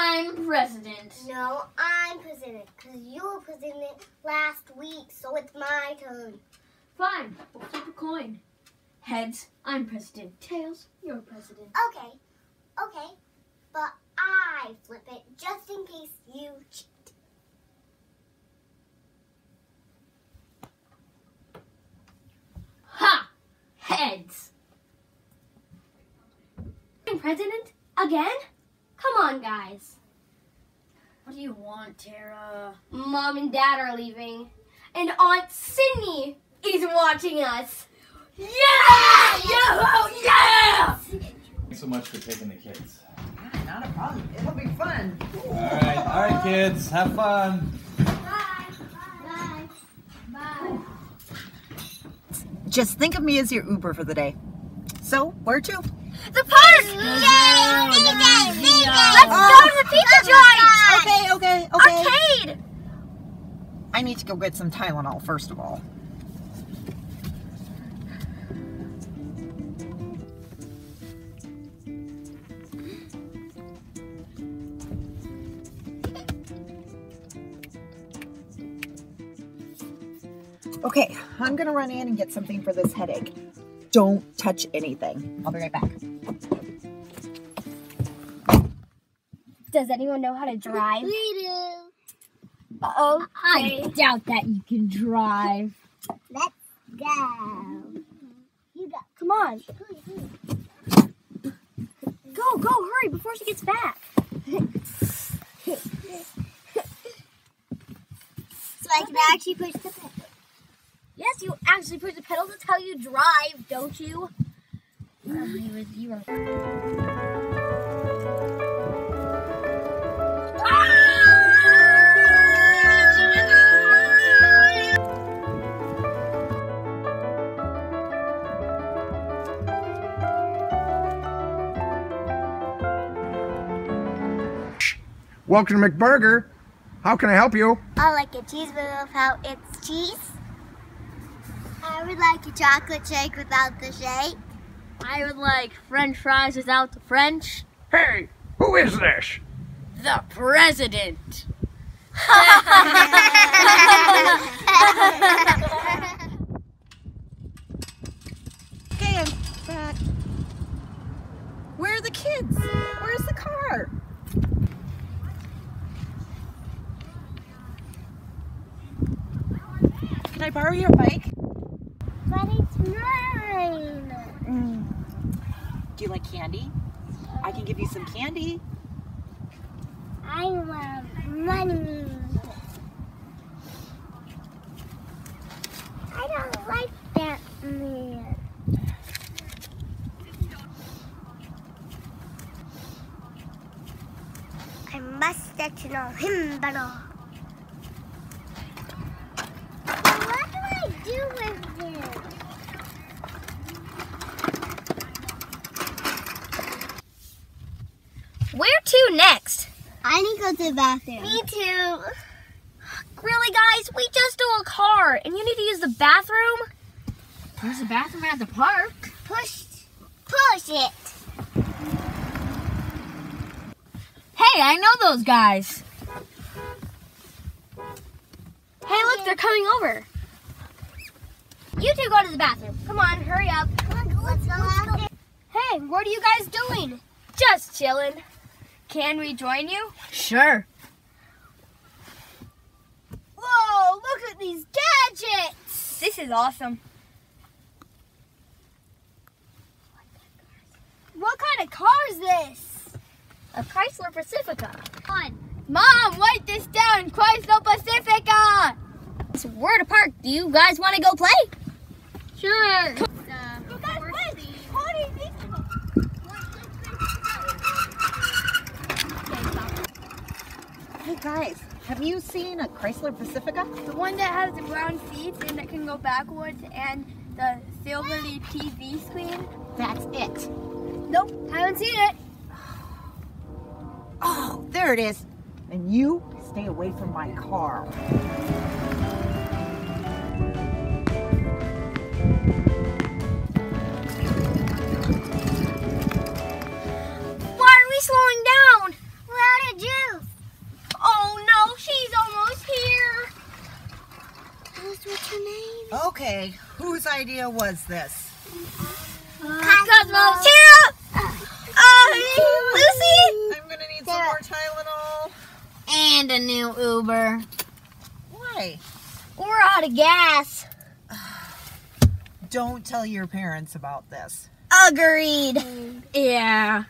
I'm president. No, I'm president. Because you were president last week, so it's my turn. Fine, we'll flip a coin. Heads, I'm president. Tails, you're president. Okay, okay. But I flip it just in case you cheat. Ha! Heads. I'm president? Again? Come on, guys. What do you want, Tara? Mom and Dad are leaving, and Aunt Sydney is watching us. Yeah! Yeah! Yeah! Thanks so much for taking the kids. Yeah, not a problem. It'll be fun. All right, all right, kids, have fun. Bye. Bye. Bye. Just think of me as your Uber for the day. So, where to? The park! Yay! Vegan! Vegan! Let's go to the pizza joint! Okay, okay, okay. Arcade! I need to go get some Tylenol first of all. Okay, I'm gonna run in and get something for this headache. Don't touch anything. I'll be right back. Does anyone know how to drive? We do. Uh-oh. I doubt that you can drive. Let's go. You go. Come on. Go, go, hurry before she gets back. So I can actually push the pedal. Yes, you actually push the pedal. That's how you drive, don't you? You were- you Welcome to McBurger. How can I help you? I like a cheeseburger without its cheese. I would like a chocolate shake without the shake. I would like french fries without the french. Hey, who is this? The president. Okay, I'm back. Where are the kids? Where's the car? Can I borrow your bike? but it's mine. Mm. Do you like candy? I can give you some candy. I want money. I don't like that man. I must get to know him better. What do I do with this? Where to next? I need to the bathroom. Me too. Really, guys? We just stole a car, and you need to use the bathroom? There's a bathroom at the park. Push, push it. Hey, I know those guys. Hey, look, they're coming over. You two go to the bathroom. Come on, hurry up. Come on, let's go. Let's go. Hey, what are you guys doing? Just chilling. Can we join you? Sure. Whoa, look at these gadgets! This is awesome. What kind of car is this? A Chrysler Pacifica. On. Mom, write this down. Chrysler Pacifica. So we're at a park. Do you guys want to go play? Sure. You guys play. Cody, Hey guys, have you seen a Chrysler Pacifica? The one that has the brown seats and that can go backwards and the silvery TV screen? That's it. Nope, haven't seen it. Oh, there it is. And you stay away from my car. Name? Okay, whose idea was this? Cosmo. Tara. Uh, Lucy. I'm gonna need some more Tylenol. And a new Uber. Why? We're out of gas. Don't tell your parents about this. Agreed. Yeah.